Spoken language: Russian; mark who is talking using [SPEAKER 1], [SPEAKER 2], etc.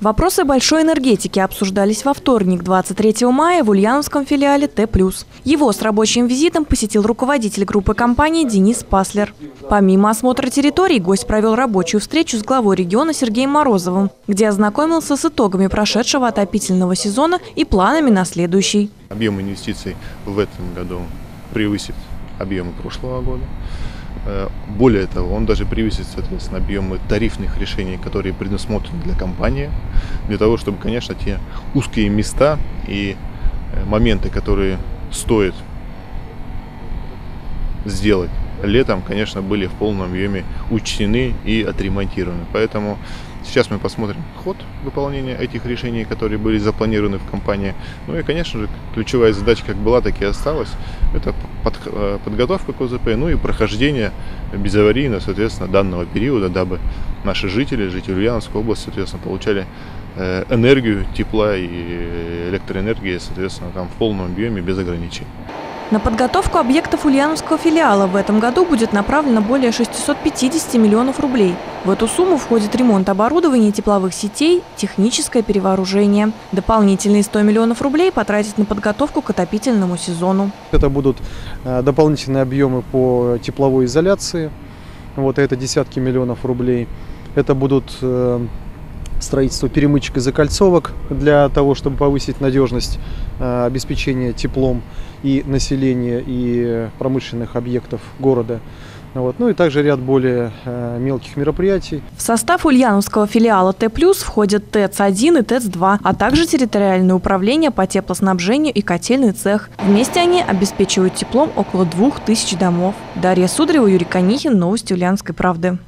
[SPEAKER 1] Вопросы большой энергетики обсуждались во вторник, 23 мая, в Ульяновском филиале Т+. Его с рабочим визитом посетил руководитель группы компании Денис Паслер. Помимо осмотра территорий, гость провел рабочую встречу с главой региона Сергеем Морозовым, где ознакомился с итогами прошедшего отопительного сезона и планами на следующий.
[SPEAKER 2] Объем инвестиций в этом году превысит объемы прошлого года. Э, более того, он даже превысит, соответственно, объемы тарифных решений, которые предусмотрены для компании, для того, чтобы, конечно, те узкие места и э, моменты, которые стоит сделать летом, конечно, были в полном объеме учтены и отремонтированы. Поэтому сейчас мы посмотрим ход выполнения этих решений, которые были запланированы в компании. Ну и, конечно же, ключевая задача как была, так и осталась. Это под, э, подготовка к ОЗП, ну и прохождение безаварийно, соответственно, данного периода, дабы наши жители, жители Ульяновской области, соответственно, получали э, энергию, тепла и электроэнергии, соответственно, там в полном объеме без ограничений.
[SPEAKER 1] На подготовку объектов Ульяновского филиала в этом году будет направлено более 650 миллионов рублей. В эту сумму входит ремонт оборудования тепловых сетей, техническое перевооружение. Дополнительные 100 миллионов рублей потратить на подготовку к отопительному сезону.
[SPEAKER 3] Это будут э, дополнительные объемы по тепловой изоляции. Вот это десятки миллионов рублей. Это будут э, строительство перемычек и закольцовок для того, чтобы повысить надежность э, обеспечения теплом и населения, и промышленных объектов города. Вот. Ну и также ряд более э, мелких мероприятий.
[SPEAKER 1] В состав ульяновского филиала Т+, входят ТЭЦ-1 и ТЭЦ-2, а также территориальное управление по теплоснабжению и котельный цех. Вместе они обеспечивают теплом около двух тысяч домов. Дарья Сударева, Юрий Конихин, Новости Ульяновской правды.